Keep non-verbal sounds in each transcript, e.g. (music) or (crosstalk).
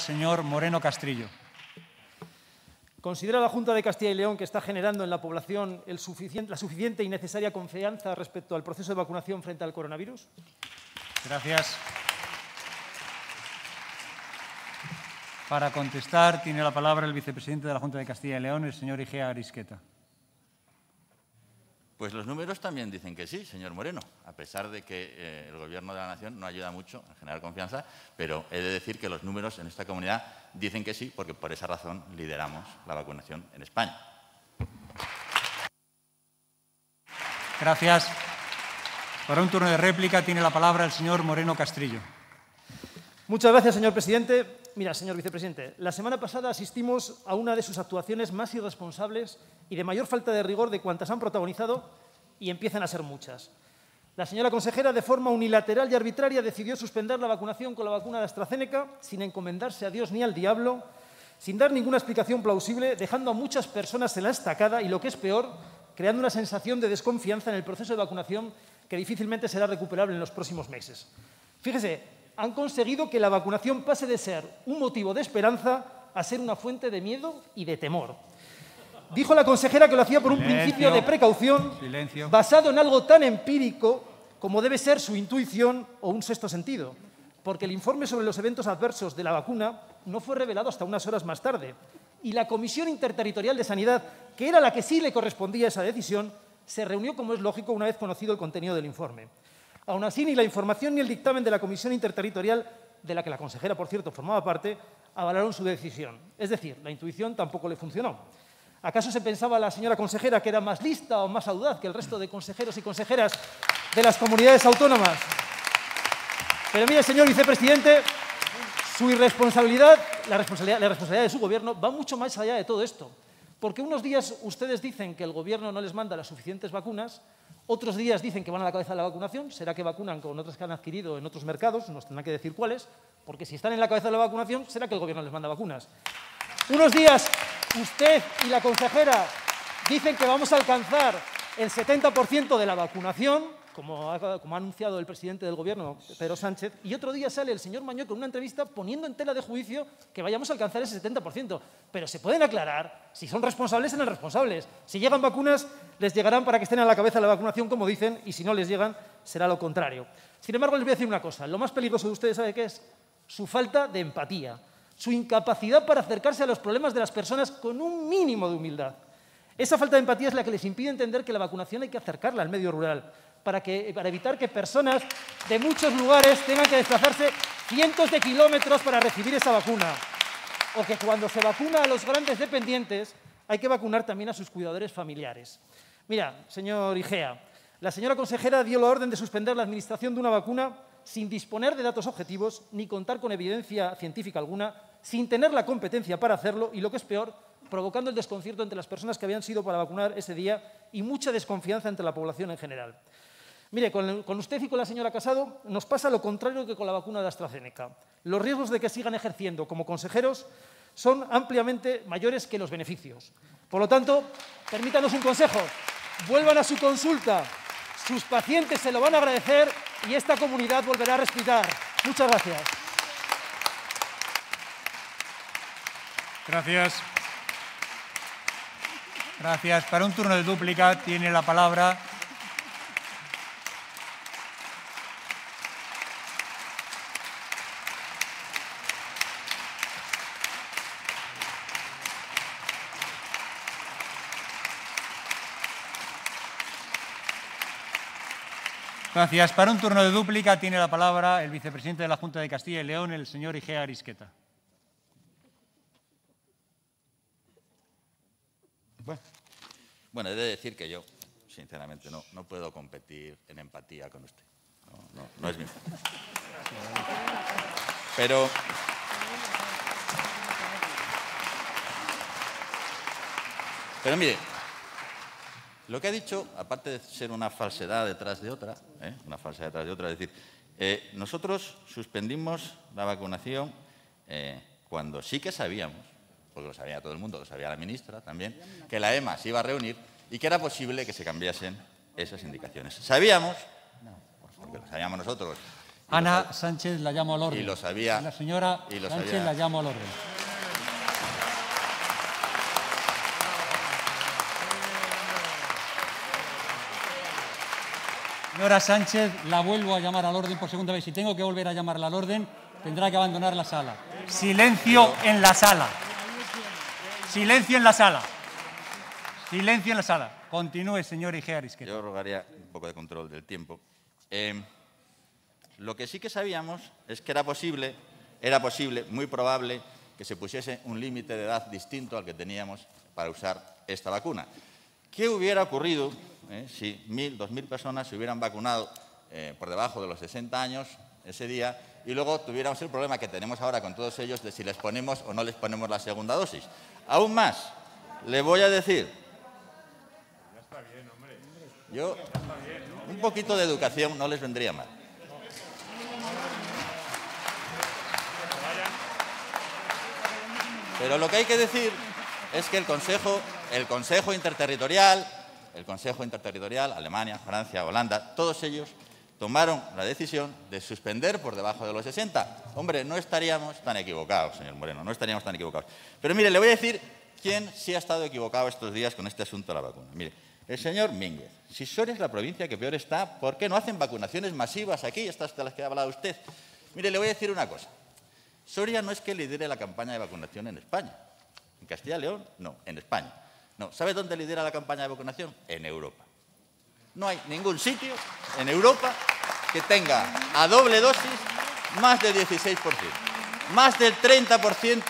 señor Moreno Castrillo. ¿Considera la Junta de Castilla y León que está generando en la población la suficiente y necesaria confianza respecto al proceso de vacunación frente al coronavirus? Gracias. Para contestar tiene la palabra el vicepresidente de la Junta de Castilla y León, el señor Igea Arisqueta. Pues los números también dicen que sí, señor Moreno, a pesar de que eh, el Gobierno de la Nación no ayuda mucho en generar confianza, pero he de decir que los números en esta comunidad dicen que sí, porque por esa razón lideramos la vacunación en España. Gracias. Para un turno de réplica tiene la palabra el señor Moreno Castrillo. Muchas gracias, señor presidente. Mira, señor vicepresidente, la semana pasada asistimos a una de sus actuaciones más irresponsables y de mayor falta de rigor de cuantas han protagonizado y empiezan a ser muchas. La señora consejera, de forma unilateral y arbitraria, decidió suspender la vacunación con la vacuna de AstraZeneca sin encomendarse a Dios ni al diablo, sin dar ninguna explicación plausible, dejando a muchas personas en la estacada y, lo que es peor, creando una sensación de desconfianza en el proceso de vacunación que difícilmente será recuperable en los próximos meses. Fíjese, han conseguido que la vacunación pase de ser un motivo de esperanza a ser una fuente de miedo y de temor. Dijo la consejera que lo hacía por un principio de precaución basado en algo tan empírico como debe ser su intuición o un sexto sentido, porque el informe sobre los eventos adversos de la vacuna no fue revelado hasta unas horas más tarde. Y la Comisión Interterritorial de Sanidad, que era la que sí le correspondía esa decisión, se reunió, como es lógico, una vez conocido el contenido del informe. Aún así, ni la información ni el dictamen de la Comisión Interterritorial, de la que la consejera, por cierto, formaba parte, avalaron su decisión. Es decir, la intuición tampoco le funcionó. ¿Acaso se pensaba la señora consejera que era más lista o más audaz que el resto de consejeros y consejeras de las comunidades autónomas? Pero mire, señor vicepresidente, su irresponsabilidad, la responsabilidad, la responsabilidad de su gobierno va mucho más allá de todo esto. Porque unos días ustedes dicen que el gobierno no les manda las suficientes vacunas, otros días dicen que van a la cabeza de la vacunación, será que vacunan con otras que han adquirido en otros mercados, nos tendrán que decir cuáles, porque si están en la cabeza de la vacunación, será que el gobierno les manda vacunas. Unos días usted y la consejera dicen que vamos a alcanzar el 70% de la vacunación, como ha, anunciado el presidente del Gobierno, Pedro Sánchez, y otro día sale el señor Mañó con una entrevista poniendo en tela de juicio que vayamos a alcanzar ese 70%. Pero se pueden aclarar, si son responsables, serán responsables. Si llegan vacunas, les llegarán para que estén a la cabeza la vacunación, como dicen, y si no les llegan, será lo contrario. Sin embargo, les voy a decir una cosa. Lo más peligroso de ustedes, ¿sabe qué es? Su falta de empatía su incapacidad para acercarse a los problemas de las personas con un mínimo de humildad. Esa falta de empatía es la que les impide entender que la vacunación hay que acercarla al medio rural, para, que, para evitar que personas de muchos lugares tengan que desplazarse cientos de kilómetros para recibir esa vacuna. O que cuando se vacuna a los grandes dependientes, hay que vacunar también a sus cuidadores familiares. Mira, señor Igea, la señora consejera dio la orden de suspender la administración de una vacuna sin disponer de datos objetivos ni contar con evidencia científica alguna sin tener la competencia para hacerlo y, lo que es peor, provocando el desconcierto entre las personas que habían sido para vacunar ese día y mucha desconfianza entre la población en general. Mire, con, usted y con la señora Casado nos pasa lo contrario que con la vacuna de AstraZeneca. Los riesgos de que sigan ejerciendo como consejeros son ampliamente mayores que los beneficios. Por lo tanto, permítanos un consejo. Vuelvan a su consulta. Sus pacientes se lo van a agradecer y esta comunidad volverá a respirar. Muchas gracias. Gracias. Gracias. Para un turno de dúplica tiene la palabra Gracias. Para un turno de dúplica tiene la palabra el vicepresidente de la Junta de Castilla y León, el señor Igea Arisqueta. Bueno, he de decir que yo, sinceramente, no, no puedo competir en empatía con usted. No, no, es mi. (laughs) Pero. Pero mire, lo que ha dicho, aparte de ser una falsedad detrás de otra, ¿eh? una falsedad detrás de otra, es decir, eh, nosotros suspendimos la vacunación eh, cuando sí que sabíamos porque lo sabía todo el mundo, lo sabía la ministra también, que la EMA se iba a reunir y que era posible que se cambiasen esas indicaciones. Sabíamos, porque lo sabíamos nosotros Ana Sánchez la llamo al orden. Y lo sabía. La señora y lo Sánchez sabía. la llamo al orden. Señora Sánchez, la vuelvo a llamar al orden por segunda vez. Si tengo que volver a llamarla al orden, tendrá que abandonar la sala. Silencio en la sala. Silencio en la sala. Silencio en la sala. Continúe, señor Igea. Yo rogaría un poco de control del tiempo. Eh, lo que sí que sabíamos es que era posible, era posible, muy probable, que se pusiese un límite de edad distinto al que teníamos para usar esta vacuna. ¿Qué hubiera ocurrido eh, si mil, dos mil personas se hubieran vacunado eh, por debajo de los 60 años ese día y luego tuviéramos el problema que tenemos ahora con todos ellos de si les ponemos o no les ponemos la segunda dosis? Aún más, le voy a decir, yo, un poquito de educación no les vendría mal. Pero lo que hay que decir es que el Consejo, el Consejo Interterritorial, el Consejo Interterritorial, Alemania, Francia, Holanda, todos ellos tomaron la decisión de suspender por debajo de los 60. Hombre, no estaríamos tan equivocados, señor Moreno, no estaríamos tan equivocados. Pero mire, le voy a decir quién sí ha estado equivocado estos días con este asunto de la vacuna. Mire, el señor Mínguez. Si Soria es la provincia que peor está, ¿por qué no hacen vacunaciones masivas aquí, estas de las que ha hablado usted? Mire, le voy a decir una cosa. Soria no es que lidere la campaña de vacunación en España. En Castilla y León, no, en España. No, ¿sabe dónde lidera la campaña de vacunación? En Europa. No hay ningún sitio en Europa que tenga a doble dosis más del 16%. Más del 30%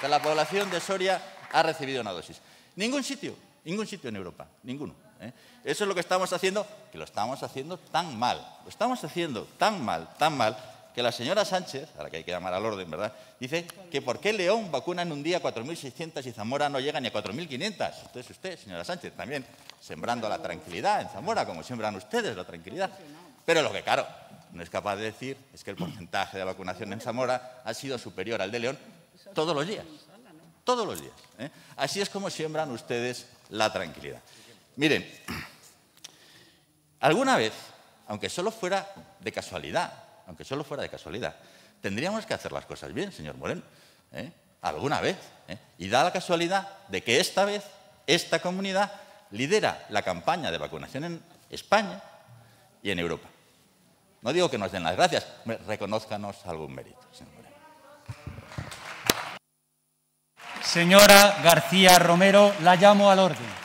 de la población de Soria ha recibido una dosis. Ningún sitio, ningún sitio en Europa, ninguno. ¿eh? Eso es lo que estamos haciendo, que lo estamos haciendo tan mal. Lo estamos haciendo tan mal, tan mal, que la señora Sánchez, a la que hay que llamar al orden, ¿verdad?, dice que por qué León vacuna en un día 4.600 y Zamora no llega ni a 4.500. Entonces usted, señora Sánchez, también sembrando la tranquilidad en Zamora, como siembran ustedes la tranquilidad. Pero lo que, claro, no es capaz de decir es que el porcentaje de vacunación en Zamora ha sido superior al de León todos los días. Todos los días. ¿eh? Así es como siembran ustedes la tranquilidad. Miren, alguna vez, aunque solo fuera de casualidad, aunque solo fuera de casualidad, tendríamos que hacer las cosas bien, señor Moreno. ¿eh? Alguna vez. ¿eh? Y da la casualidad de que esta vez, esta comunidad lidera la campaña de vacunación en España y en Europa. No digo que nos den las gracias, reconozcanos algún mérito, señor Moreno. Señora García Romero, la llamo al orden.